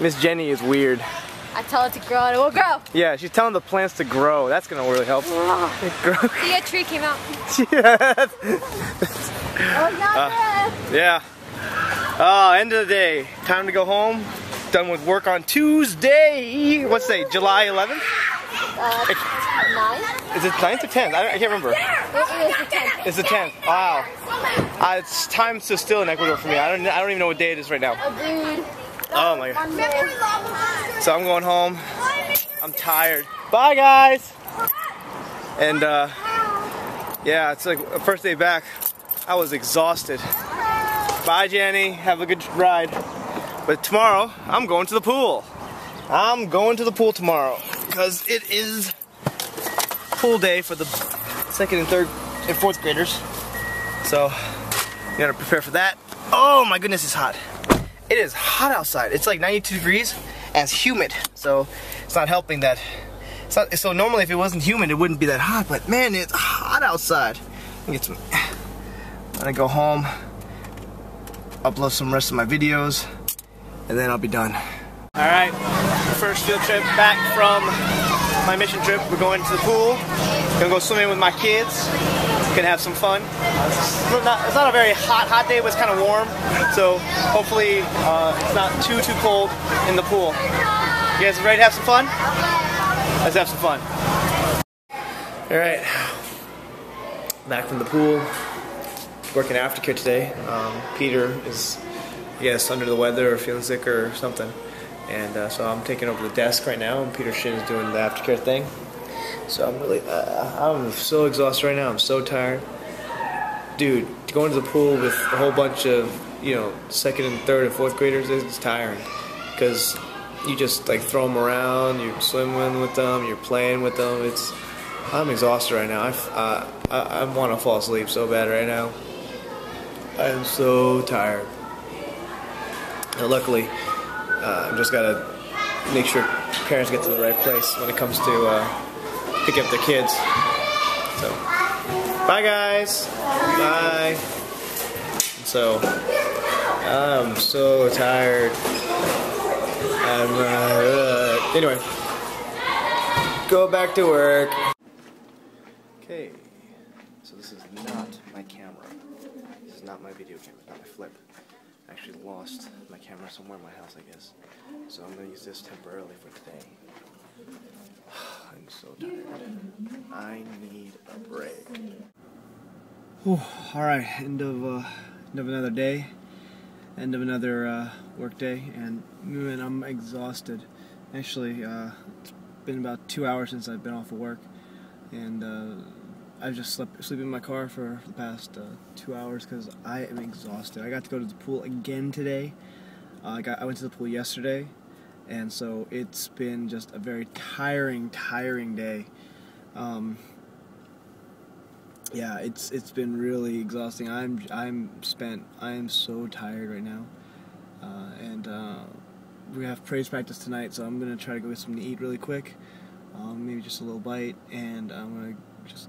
Miss Jenny is weird. I tell it to grow and it will grow. Yeah, she's telling the plants to grow. That's gonna really help. grow. See, a tree came out. yeah. Oh, Uh, yeah. Oh, end of the day. Time to go home. Done with work on Tuesday. What's today? July 11th? Uh? Is it 9th or 10th? I, I can't remember. It is the 10th. It's the 10th. Wow. Uh, it's time to still in Ecuador for me. I don't. I don't even know what day it is right now. Agreed. Oh my god. So I'm going home. I'm tired. Bye guys. And uh, yeah, it's like first day back. I was exhausted. Bye Jenny. Have a good ride. But tomorrow I'm going to the pool. I'm going to the pool tomorrow because it is pool day for the second and third and fourth graders. So you gotta prepare for that. Oh my goodness, it's hot. It is hot outside. It's like 92 degrees and it's humid. So it's not helping that. Not, so normally if it wasn't humid, it wouldn't be that hot. But man, it's hot outside. Get some. I'm gonna go home, upload some rest of my videos, and then I'll be done. All right, first field trip back from my mission trip. We're going to the pool. Gonna go swimming with my kids. Gonna have some fun. It's not, it's not a very hot, hot day, but it's kind of warm. So hopefully uh, it's not too, too cold in the pool. You guys ready to have some fun? Let's have some fun. All right, back from the pool. Working aftercare today. Um, Peter is, guess, under the weather or feeling sick or something. And uh, so I'm taking over the desk right now, and Peter Shin is doing the aftercare thing. So I'm really, uh, I'm so exhausted right now. I'm so tired. Dude, going to the pool with a whole bunch of, you know, second and third and fourth graders is tiring. Because you just like throw them around, you're swimming with them, you're playing with them. It's, I'm exhausted right now. I, uh, I, I want to fall asleep so bad right now. I am so tired. Luckily, uh, I've just got to make sure parents get to the right place when it comes to uh, picking up the kids. So, bye guys. Bye. So, I'm so tired. I'm, uh, anyway, go back to work. Okay, so this is not my camera. This is not my video camera, not my flip. I actually lost my camera somewhere in my house, I guess. So I'm gonna use this temporarily for today. I'm so tired. I need a break. all right, end of uh, end of another day, end of another uh, work day, and man, I'm exhausted. Actually, uh, it's been about two hours since I've been off of work, and uh, I've just slept sleeping in my car for the past uh, two hours because I am exhausted. I got to go to the pool again today. Uh, I got I went to the pool yesterday, and so it's been just a very tiring, tiring day. Um, yeah, it's it's been really exhausting. I'm I'm spent. I am so tired right now, uh, and uh, we have praise practice tonight. So I'm gonna try to go get something to eat really quick, um, maybe just a little bite, and I'm gonna just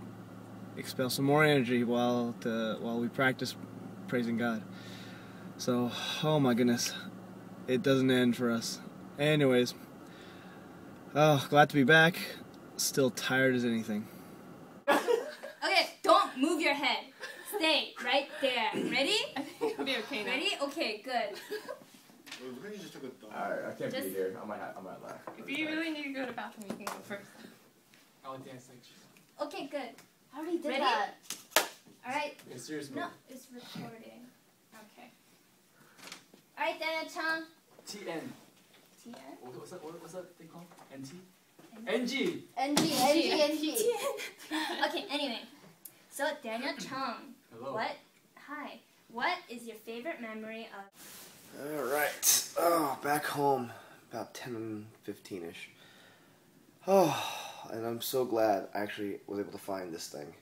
expel some more energy while the, while we practice praising God. So, oh my goodness, it doesn't end for us. Anyways, oh, glad to be back. Still tired as anything. Okay, don't move your head. Stay right there. Ready? I think it'll be okay now. Ready? Okay, good. Alright, I can't Just- here. I might, I might laugh. If you really need to go to the bathroom, you can go first. I'll dance like you. Okay, good. I already did Ready? that. Alright. Yeah, serious No, it's recording. Okay. Alright, Daniel Chang. TN. TN? What- What's that, what- what's that thing called? NT? NG! NG, NG, NG. Okay, anyway. So, Daniel Chang. Hello. What? Hi. What is your favorite memory of. Alright. Oh, back home. About 10 15 ish. Oh, and I'm so glad I actually was able to find this thing.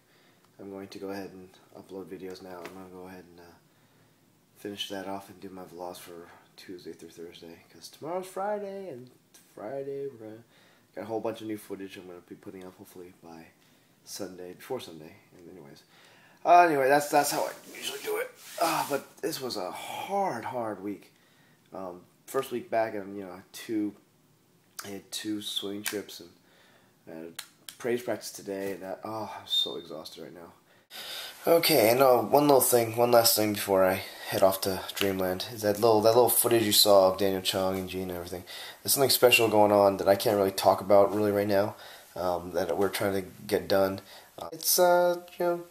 I'm going to go ahead and upload videos now. I'm going to go ahead and uh, finish that off and do my vlogs for Tuesday through Thursday. Because tomorrow's Friday, and Friday we're to got a whole bunch of new footage I'm to be putting up hopefully by Sunday, before Sunday. And anyways. Uh, anyway, that's that's how I usually do it. Uh, but this was a hard, hard week. Um, first week back, and you know, two, I had two swimming trips and had praise practice today, and that, oh, I'm so exhausted right now. Okay, and uh, one little thing, one last thing before I head off to Dreamland is that little that little footage you saw of Daniel Chung and Gene and everything. There's something special going on that I can't really talk about really right now. Um, that we're trying to get done. Uh, it's uh, you know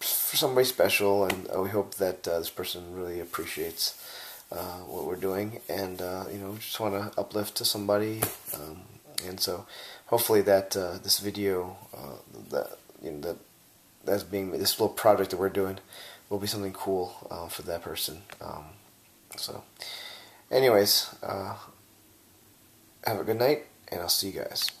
for somebody special, and uh, we hope that uh, this person really appreciates uh, what we're doing, and you know just want to uplift to somebody, um, and so hopefully that this video that you know that that's being this little project that we're doing will be something cool uh, for that person. Um, so, anyways, uh, have a good night, and I'll see you guys.